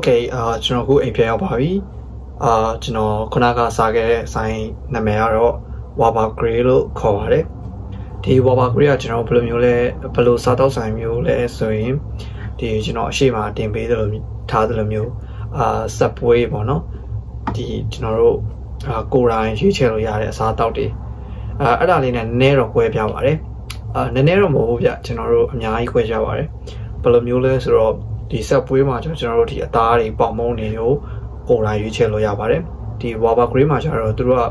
Okay အာကျွန်တော်ခုအိမ်ပြန်ရောက်ပါပြီအာကျွန်တော်ခုနကစားခဲ့တဲ့ဆိုင်နာမည်ကတော့ Waba Grey လို့ခေါ်ပါတယ်ဒီ Waba Grey ကကျွန်တော်ဘယ်လိုမျိုးလဲဘယ်လိုစားတော့ဆိုင်မျိုးလဲဆိုရင်ဒီကျွန်တော်အရှိမတင်ပေးတယ်လို့ထားတယ်လို့မျိုးအာ Subway ပေါ့နော်ဒီကျွန်တော်တို့အာကိုယ်တိုင်ရွေးချယ်လို့ရတဲ့အစားအသောက်တွေအာအဲ့ဒါလေးနဲ့နည်းနည်းတော့꿰ပြပါတယ်အာနည်းနည်းတော့မဟုတ်ဘူးဗျကျွန်တော်တို့အများကြီး꿰ပြပါတယ်ဘယ်လိုမျိုးလဲဆိုတော့ ဒီဆက်ပွေးမှာကျွန်တော်တို့ဒီအသားတွေပေါင်မုံတွေကိုကိုယ်တိုင်ရွေးချယ်လို့ရပါတယ်ဒီ Waba Grey မှာကျတော့သူတို့က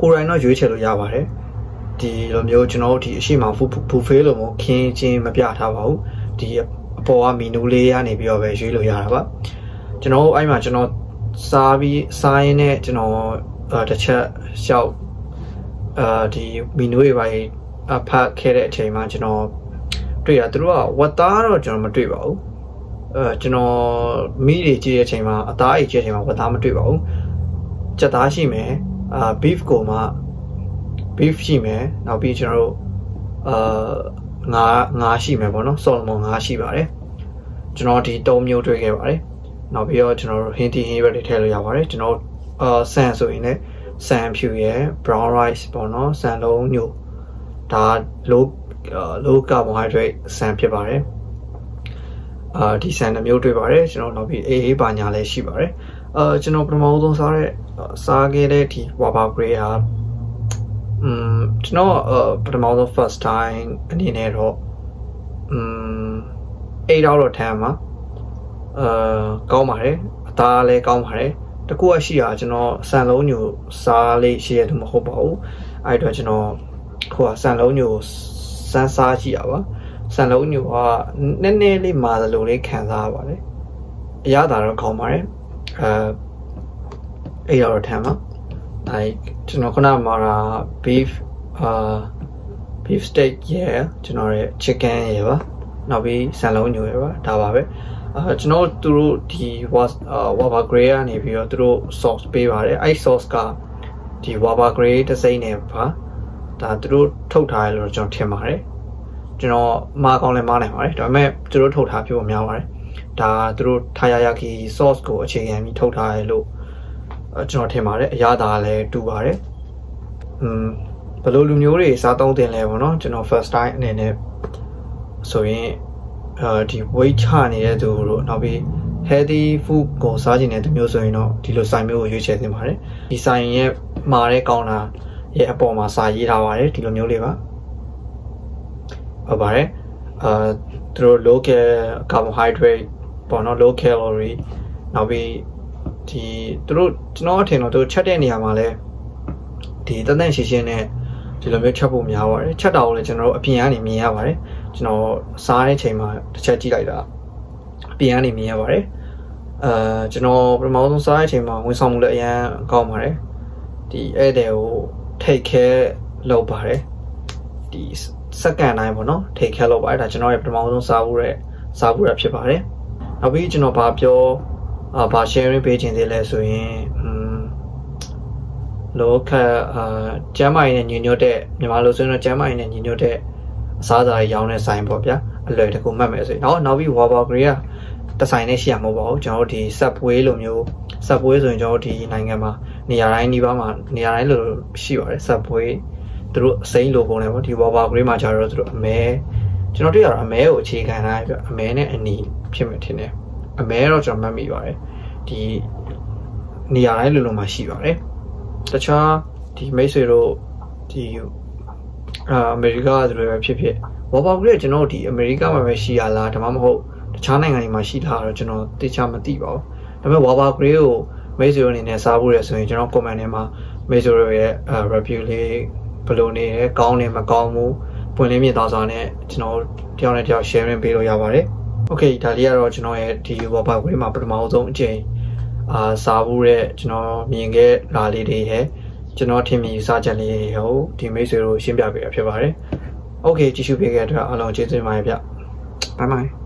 ကိုယ်တိုင်တော့ရွေးချယ်လို့ရပါတယ်ဒီလိုမျိုးကျွန်တော်တို့ဒီအရှိမဘူဖေးလိုမျိုးခင်းချင်းမပြထားပါဘူးဒီအပေါ်ကမီနူးလေးရနေပြီးတော့ပဲရွေးလို့ရတာပါကျွန်တော်အဲ့မှာကျွန်တော်စားပြီးစားရင်းနဲ့ကျွန်တော်တစ်ချက်ရှောက်အာဒီမီနူးတွေပါအဖတ်ခဲ့တဲ့အချိန်မှာကျွန်တော်တွေ့ရသူတို့ကဝတ်သားတော့ကျွန်တော်မတွေ့ပါဘူး အဲကျွန်တော်မိတွေကြည့်တဲ့အချိန်မှာအသားအိတ်ကြည့်တဲ့အချိန်မှာဝတ်သားမတွေ့ပါဘူးကြက်သားရှိမယ်အာ beef ကိုမှ beef ရှိမယ်နောက်ပြီးကျွန်တော်တို့အာငါးငါးရှိမယ်ပေါ့နော် solomon ငါးရှိပါတယ်ကျွန်တော်ဒီ၃မျိုးတွေ့ခဲ့ပါတယ်နောက်ပြီးတော့ကျွန်တော်တို့ hindi ဟင်းရွက်တွေထည့်လို့ရပါတယ်ကျွန်တော်အာဆန်ဆိုရင်လည်းဆန်ဖြူရယ် brown rice ပေါ့နော်ဆန်လုံးညို့ဒါ low low carbohydrate ဆန်ဖြစ်ပါတယ် အာဒီဆန်နှမျိုးတွေ့ပါတယ်ကျွန်တော်နောက်ပြီးအေးအေးပါညာလည်းရှိပါတယ်အာကျွန်တော်ပထမဆုံးစားတဲ့စားခဲ့တဲ့ဒီ Waba Grey ဟာอืมကျွန်တော်ပထမဆုံး first time အနေနဲ့တော့อืม8 out of 10ပါအာကောင်းပါတယ်အသားလည်းကောင်းပါတယ်တကူကရှိတာကျွန်တော်စံလုံးညိုစားလေးရှိရတူမဟုတ်ပါဘူးအဲ့တော့ကျွန်တော်ဟိုကစံလုံးညိုစမ်းစားကြည့်ရပါ စံလုံးညိုကနည်းနည်းလေးမာသလိုလေးခံစားရပါတယ်အရသာတော့ကောင်းပါတယ်အဲအဲ့တော့ထမ်းပါအဲကျွန်တော်ခုနမှာတာ beef အာ beef steak ရယ်ကျွန်တော်ရဲ့ chicken ရယ်ပါနောက်ပြီးစံလုံးညိုရယ်ပါဒါပါပဲအာကျွန်တော်သူတို့ဒီ Waba Grey ကနေပြီးတော့သူတို့ sauce ပေးပါတယ်အဲ့ sauce ကဒီ Waba Grey တစ်စိမ့်နဲ့ပါဒါသူတို့ထုတ်ထားတယ်လို့ကျွန်တော်ထင်ပါတယ် ကျွန်တော်မာကောင်းလဲမားနိုင်ပါတယ်ဒါပေမဲ့သူတို့ထုတ်ထားပြဖို့များပါတယ်ဒါသူတို့ထာယာယာကီ sauce ကိုအခြေခံပြီးထုတ်ထားတယ်လို့ကျွန်တော်ထင်ပါတယ်အရသာလည်းတူပါတယ်อืมဘယ်လိုလူမျိုးတွေစားသုံးတင်လဲပေါ့နော်ကျွန်တော် first time အနေနဲ့ဆိုရင်အဲဒီ weight ချနေတဲ့သူတို့နောက်ပြီး healthy food ကိုစားကျင်တဲ့သူမျိုးဆိုရင်တော့ဒီလိုဆိုင်မျိုးကိုရွေးချယ်သင့်ပါတယ်ဒီဆိုင်ရဲ့မာတဲ့ကောင်းတာရဲ့အပေါ်မှာစာရေးထားပါတယ်ဒီလိုမျိုးလေးပါ ဟုတ်ပါတယ်အာသူတို့ low carbohydrate ပေါ့နော် low calorie နောက်ပြီးဒီသူတို့ကျွန်တော်အထင်တော့သူချက်တဲ့နေရာမှာလဲဒီတသက်ရှင်းရှင်းနဲ့ဒီလိုမျိုးချက်ဖို့များပါတယ်ချက်တာကိုလည်းကျွန်တော်တို့အပြင်ကနေမြင်ရပါတယ်ကျွန်တော်စားတဲ့ချိန်မှာတစ်ချက်ကြည့်လိုက်တာအပြင်ကနေမြင်ရပါတယ်အဲကျွန်တော်ပထမဆုံးစားတဲ့ချိန်မှာဝန်ဆောင်မှုလည်းအရင်ကောင်းပါတယ်ဒီဧည့်သည်ကို take care လုပ်ပါတယ်ဒီ စက္ကန့်တိုင်းပေါ့နော် take care လုပ်ပါတယ်ဒါကျွန်တော်ရဲ့ပထမဆုံးစားဖို့တဲ့စားဖို့ရဖြစ်ပါတယ်နောက်ပြီးကျွန်တော်ဗာပြောအာဗာ sharing ပေးခြင်းသေးလဲဆိုရင်อืมလောကအာကျမ်းမာရေးနဲ့ညီညွတ်တဲ့မြန်မာလိုဆိုရင်တော့ကျမ်းမာရေးနဲ့ညီညွတ်တဲ့အစားအစာတွေရောင်းတဲ့ဆိုင်ပေါ့ဗျာအလွယ်တကူမှတ်မယ်ဆိုရင်နောက်နောက်ပြီး Waba Grey ကတဆိုင်နဲ့ရှိရမဟုတ်ပါဘူးကျွန်တော်တို့ဒီ Subway လိုမျိုး Subway ဆိုရင်ကျွန်တော်တို့ဒီနိုင်ငံမှာနေရာတိုင်းဒီပါမှာနေရာတိုင်းလိုရှိပါတယ် Subway သူတို့အစိမ်းလိုပုံနဲ့ပေါ့ဒီ Waba Grey မှာကျတော့သူတို့အမဲကျွန်တော်တွေ့ရတာအမဲကိုအခြေခံထားပြအမဲနဲ့အနီဖြစ်မယ်ထင်တယ်အမဲတော့ကျွန်တော်မှတ်မိပါတယ်ဒီနေရာတိုင်းလိုလိုမှာရှိပါတယ်တခြားဒီမိတ်ဆွေတို့ဒီအာအမေရိကသူတွေပဲဖြစ်ဖြစ်ဝါပါဂရိကကျွန်တော်ဒီအမေရိကမှာပဲရှိရလားဒါမှမဟုတ်တခြားနိုင်ငံတွေမှာရှိတာတော့ကျွန်တော်သိချမသိပါဘူးဒါပေမဲ့ဝါပါဂရိကိုမိတ်ဆွေအနေနဲ့စားဖို့ရဆိုရင်ကျွန်တော် comment ထဲမှာမိတ်ဆွေတို့ရဲ့ review လေး ဘယ်လိုနေလဲကောင်းတယ်မကောင်းဘူးပွင့်လင်းမြင်သာစွာနဲ့ကျွန်တော်တယောက်နဲ့တယောက် sharing ပေးလို့ရပါတယ်။ Okay ဒါလေးကတော့ကျွန်တော်ရဲ့ဒီ Waba Grey မှာပထမဆုံးအချိန်အာစားဖို့တဲ့ကျွန်တော်မြင်ခဲ့လာလေးတွေရဲ့ကျွန်တော်ထင်မြင်ယူဆချက်လေးဟိုဒီမိတ်ဆွေတို့ရှင်းပြပေးရဖြစ်ပါတယ်။ Okay ကြည့်ရှုပေးခဲ့တဲ့အတွက်အားလုံးကျေးဇူးတင်ပါတယ်ဗျ။ Bye bye